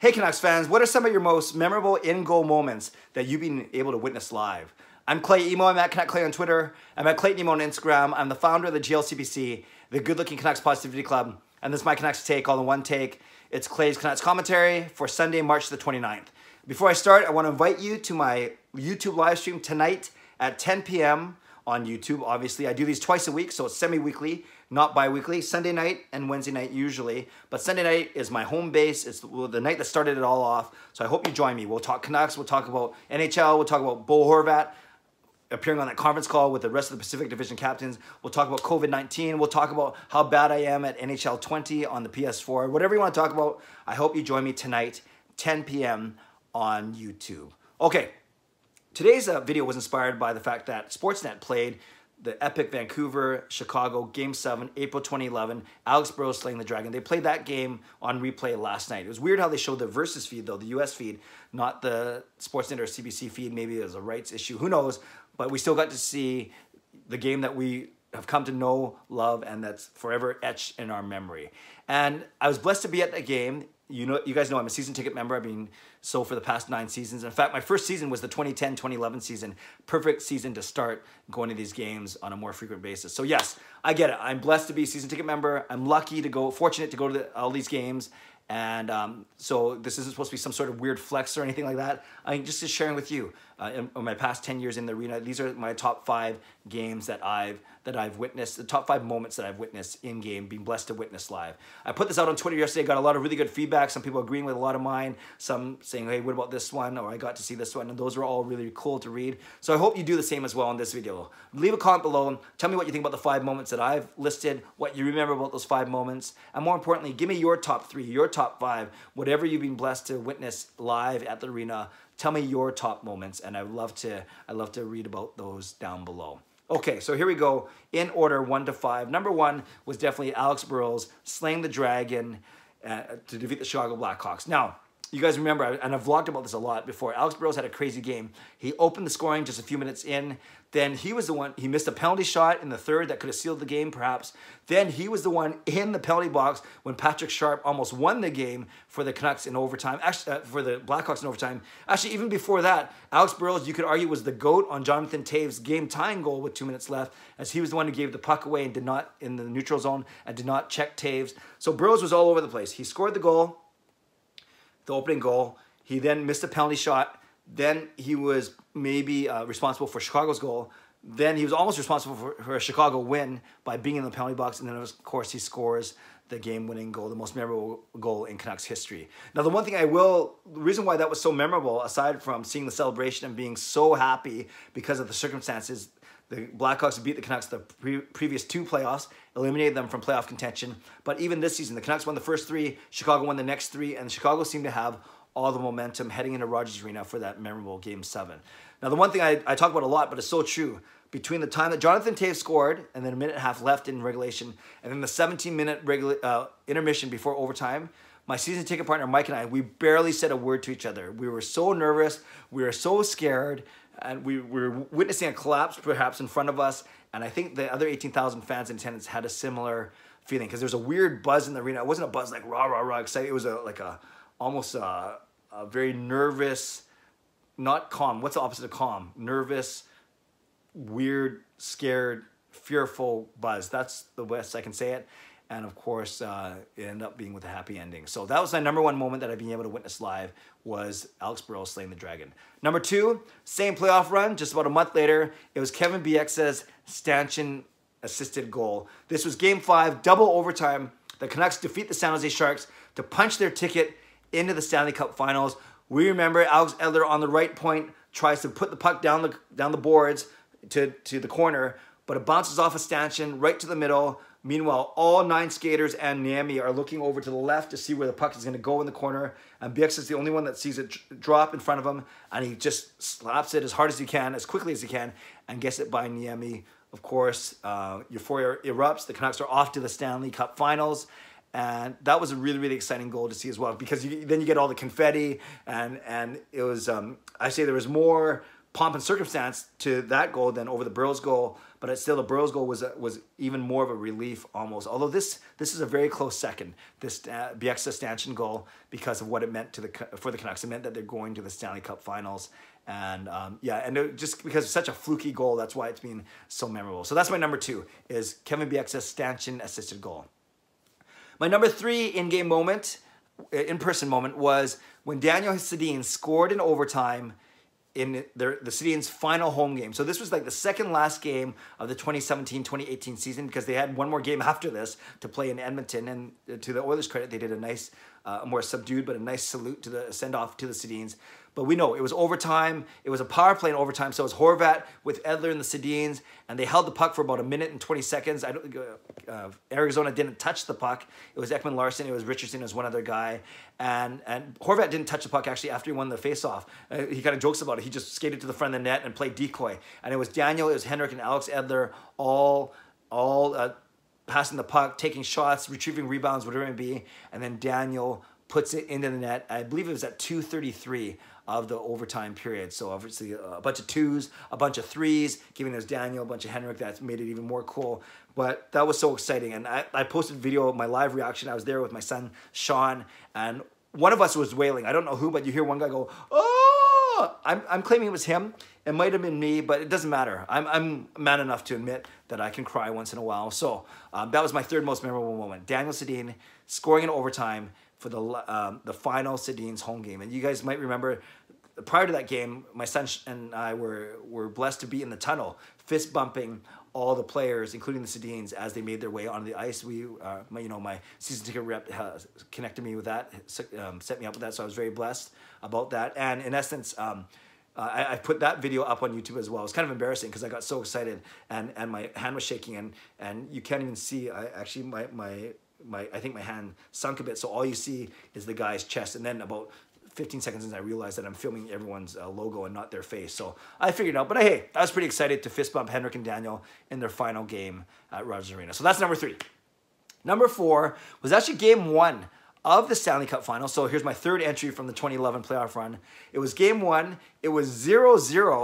Hey Canucks fans, what are some of your most memorable in-goal moments that you've been able to witness live? I'm Clay Imoo, I'm at Canuck Clay on Twitter, I'm at Clayton Imoo on Instagram, I'm the founder of the GLCPC, the Good Looking Canucks Positivity Club, and this is my Canucks take all in one take. It's Clay's Canucks commentary for Sunday, March the 29th. Before I start, I want to invite you to my YouTube live stream tonight at 10 p.m. on YouTube. Obviously, I do these twice a week, so it's semi-weekly not bi-weekly. Sunday night and Wednesday night usually, but Sunday night is my home base. It's the night that started it all off. So I hope you join me. We'll talk Canucks. We'll talk about NHL. We'll talk about Bo Horvat appearing on that conference call with the rest of the Pacific Division captains. We'll talk about COVID-19. We'll talk about how bad I am at NHL 20 on the PS4. Whatever you want to talk about, I hope you join me tonight, 10 p.m. on YouTube. Okay, today's uh, video was inspired by the fact that Sportsnet played the epic Vancouver Chicago Game 7, April 2011, Alex Burrows slaying the Dragon. They played that game on replay last night. It was weird how they showed the Versus feed, though, the US feed, not the Sportsnet or CBC feed. Maybe it was a rights issue. Who knows? But we still got to see the game that we have come to know, love, and that's forever etched in our memory. And I was blessed to be at the game you know, you guys know I'm a season ticket member. I've been so for the past nine seasons. In fact, my first season was the 2010-2011 season. Perfect season to start going to these games on a more frequent basis. So yes, I get it. I'm blessed to be a season ticket member. I'm lucky to go, fortunate to go to the, all these games. And um, so this isn't supposed to be some sort of weird flex or anything like that. I'm just sharing with you uh, in, in, my past 10 years in the arena. These are my top five games that I've that I've witnessed, the top five moments that I've witnessed in game, being blessed to witness live. I put this out on Twitter yesterday, got a lot of really good feedback. Some people agreeing with a lot of mine, some saying, hey, what about this one? Or I got to see this one. And those were all really cool to read. So I hope you do the same as well in this video. Leave a comment below. Tell me what you think about the five moments that I've listed, what you remember about those five moments. And more importantly, give me your top three, your top five, whatever you've been blessed to witness live at the arena tell me your top moments and I'd love to I'd love to read about those down below. Okay, so here we go in order one to five. Number one was definitely Alex Burrows slaying the dragon uh, to defeat the Chicago Blackhawks. Now, you guys remember, and I've vlogged about this a lot before, Alex Burrows had a crazy game. He opened the scoring just a few minutes in. Then he was the one, he missed a penalty shot in the third that could have sealed the game, perhaps. Then he was the one in the penalty box when Patrick Sharp almost won the game for the Canucks in overtime, actually, uh, for the Blackhawks in overtime. Actually, even before that, Alex Burrows, you could argue, was the GOAT on Jonathan Toews' game tying goal with two minutes left, as he was the one who gave the puck away and did not, in the neutral zone, and did not check Toews. So Burrows was all over the place. He scored the goal, the opening goal. He then missed a penalty shot. Then he was maybe uh, responsible for Chicago's goal. Then he was almost responsible for, for, a Chicago win by being in the penalty box. And then, of course, he scores the game-winning goal, the most memorable goal in Canucks history. Now, the one thing I will, the reason why that was so memorable, aside from seeing the celebration and being so happy because of the circumstances, the Blackhawks beat the Canucks the pre previous two playoffs, eliminated them from playoff contention. But even this season, the Canucks won the first three, Chicago won the next three, and Chicago seemed to have all the momentum heading into Rogers Arena for that memorable Game 7. Now, the one thing I, I talk about a lot, but it's so true, between the time that Jonathan Toews scored and then a minute and a half left in regulation, and then the 17-minute uh, intermission before overtime, my season ticket partner Mike and I, we barely said a word to each other. We were so nervous, we were so scared, and we were witnessing a collapse perhaps in front of us. And I think the other 18,000 fans in attendance had a similar feeling because there's a weird buzz in the arena. It wasn't a buzz like rah rah rah excited. It was a like a almost a, a very nervous, not calm. What's the opposite of calm? Nervous, weird, scared, fearful buzz. That's the best I can say it and of course uh, it ended up being with a happy ending. So that was my number one moment that I've been able to witness live was Alex Burrows slaying the dragon. Number two, same playoff run, just about a month later, it was Kevin Bieksa's stanchion assisted goal. This was game five, double overtime. The Canucks defeat the San Jose Sharks to punch their ticket into the Stanley Cup Finals. We remember Alex Edler on the right point tries to put the puck down the down the boards to, to the corner, but it bounces off a stanchion right to the middle. Meanwhile, all nine skaters and Niemi are looking over to the left to see where the puck is going to go in the corner. And Bieksa is the only one that sees it drop in front of him. And he just slaps it as hard as he can, as quickly as he can, and gets it by Niemi. Of course, uh, euphoria erupts. The Canucks are off to the Stanley Cup Finals. And that was a really, really exciting goal to see as well because you, then you get all the confetti. And, and it was, um, I say there was more pomp and circumstance to that goal than over the Burrows goal. But still the Burrows goal was was even more of a relief almost. Although this this is a very close second, this uh, Bieksa stanchion goal because of what it meant to the for the Canucks. It meant that they're going to the Stanley Cup Finals, and um, yeah, and it, just because it's such a fluky goal, that's why it's been so memorable. So that's my number two is Kevin Bieksa's stanchion assisted goal. My number three in-game moment, in-person moment, was when Daniel Sedin scored in overtime in their, the Sedin's final home game. So this was like the second last game of the 2017-2018 season because they had one more game after this to play in Edmonton. And to the Oilers' credit, they did a nice, uh, more subdued, but a nice salute to the send-off to the Sedins. But we know it was overtime. It was a power play in overtime. So it was Horvat with Edler and the Sedins, and they held the puck for about a minute and 20 seconds. I don't, uh, uh, Arizona didn't touch the puck. It was Ekman Larsson. It was Richardson. It was one other guy. And and Horvat didn't touch the puck actually after he won the faceoff. Uh, he kind of jokes about it. He just skated to the front of the net and played decoy. And it was Daniel, it was Henrik, and Alex Edler all all uh, passing the puck, taking shots, retrieving rebounds, whatever it may be. And then Daniel puts it into the net. I believe it was at 233 of the overtime period. So obviously a bunch of twos, a bunch of threes, giving us Daniel, a bunch of Henrik. That's made it even more cool. But that was so exciting. And I, I posted video of my live reaction. I was there with my son, Sean, and one of us was wailing. I don't know who, but you hear one guy go, oh! I'm, I'm claiming it was him. It might have been me, but it doesn't matter. I'm, I'm man enough to admit that I can cry once in a while. So um, that was my third most memorable moment. Daniel Sedin scoring in overtime for the um, the final Sedin's home game. And you guys might remember prior to that game, my son and I were were blessed to be in the tunnel, fist bumping all the players, including the Sedins, as they made their way onto the ice. We, uh, my, you know, my season ticket rep has connected me with that, um, set me up with that, so I was very blessed about that. And in essence, um, uh, I, I, put that video up on YouTube as well. It was kind of embarrassing because I got so excited and, and my hand was shaking and, and you can't even see, I actually, my, my, my, I think my hand sunk a bit. So all you see is the guy's chest. And then about 15 seconds in, I realized that I'm filming everyone's uh, logo and not their face. So I figured out, but hey, I was pretty excited to fist bump Henrik and Daniel in their final game at Rogers Arena. So that's number three. Number four was actually game one of the Stanley Cup final. So here's my third entry from the 2011 playoff run. It was game one. It was 0-0,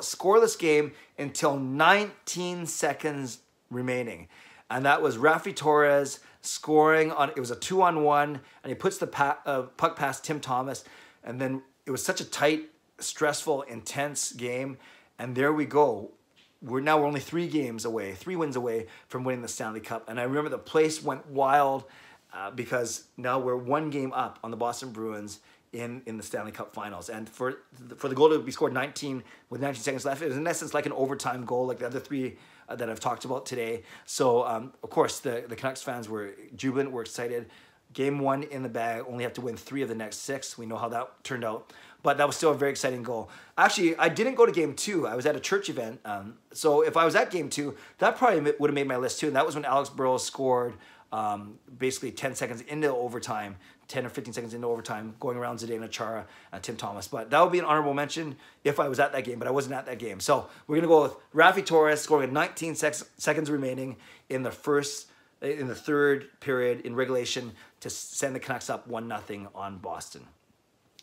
scoreless game until 19 seconds remaining. And that was Raffi Torres scoring on, it was a two on one, and he puts the uh, puck past Tim Thomas. And then it was such a tight, stressful, intense game. And there we go. We're now we're only three games away, three wins away from winning the Stanley Cup. And I remember the place went wild uh, because now we're one game up on the Boston Bruins in, in the Stanley Cup Finals. And for for the goal to be scored 19 with 19 seconds left, it was in essence like an overtime goal, like the other three uh, that I've talked about today. So um, of course the the Canucks fans were jubilant, were excited. Game one in the bag, only have to win three of the next six. We know how that turned out. But that was still a very exciting goal. Actually, I didn't go to game two. I was at a church event. Um, so if I was at game two, that probably would have made my list too. And that was when Alex Burrows scored um, basically 10 seconds into overtime, 10 or 15 seconds into overtime, going around Zdeno Chara and Tim Thomas. But that would be an honorable mention if I was at that game, but I wasn't at that game. So we're going to go with Raffi Torres scoring 19 seconds remaining in the first in the third period in regulation to send the Canucks up 1 0 on Boston.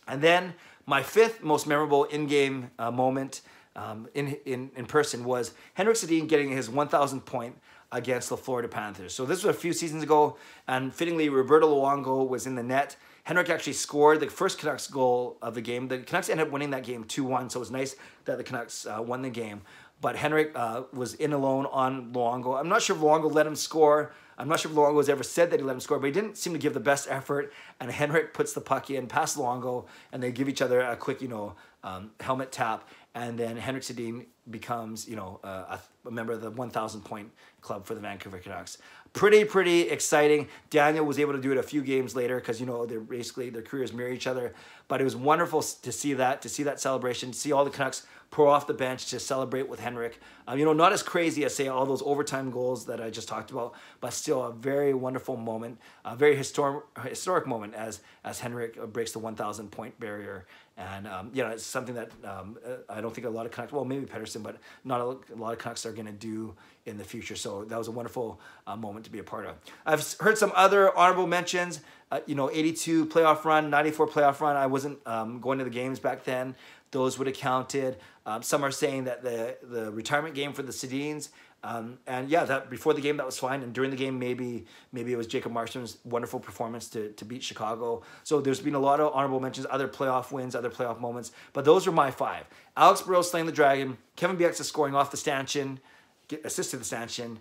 And then my fifth most memorable in-game uh, moment um, in, in, in person was Henrik Sedin getting his 1,000 point against the Florida Panthers. So this was a few seasons ago, and fittingly, Roberto Luongo was in the net. Henrik actually scored the first Canucks goal of the game. The Canucks ended up winning that game 2-1, so it was nice that the Canucks uh, won the game. But Henrik uh, was in alone on Luongo. I'm not sure if Luongo let him score. I'm not sure if Luongo has ever said that he let him score, but he didn't seem to give the best effort. And Henrik puts the puck in past Luongo, and they give each other a quick, you know, um, helmet tap. And then Henrik Sedin becomes, you know, uh, a, member of the 1,000 point club for the Vancouver Canucks. Pretty, pretty exciting. Daniel was able to do it a few games later because, you know, they're basically, their careers mirror each other. But it was wonderful to see that, to see that celebration, to see all the Canucks pour off the bench to celebrate with Henrik. Um, you know, not as crazy as say all those overtime goals that I just talked about, but still a very wonderful moment, a very historic historic moment as as Henrik breaks the 1,000 point barrier. And um, you know, it's something that um, I don't think a lot of Canucks, well, maybe Pettersson, but not a, a lot of Canucks are going to do in the future. So that was a wonderful uh, moment to be a part of. I've heard some other honorable mentions. Uh, you know, 82 playoff run, 94 playoff run. I wasn't um, going to the games back then those would have counted. Um, some are saying that the, the retirement game for the Sedins Um, and yeah, that before the game that was fine, and during the game maybe maybe it was Jacob Markstrom's wonderful performance to, to beat Chicago. So there's been a lot of honorable mentions, other playoff wins, other playoff moments, but those are my five. Alex Burrows slaying the dragon, Kevin Bieksa scoring off the stanchion, assist to the stanchion,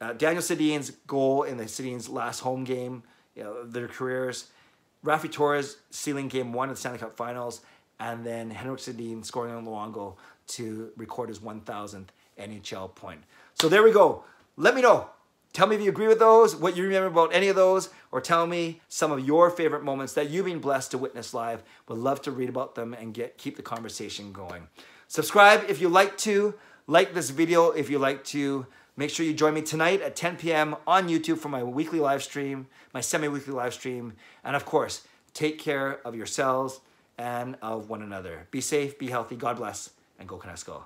uh, Daniel Sedin's goal in the Sedin's last home game, you know, their careers, Raffi Torres sealing game one of the Stanley Cup Finals, and then Henrik Sedin scoring on Luongo to record his 1,000th NHL point. So there we go. Let me know. Tell me if you agree with those, what you remember about any of those, or tell me some of your favorite moments that you've been blessed to witness live. Would love to read about them and get keep the conversation going. Subscribe if you like to. Like this video if you like to. Make sure you join me tonight at 10 p.m. on YouTube for my weekly live stream, my semi-weekly live stream. And of course, take care of yourselves and of one another. Be safe, be healthy, God bless, and go Canucks go.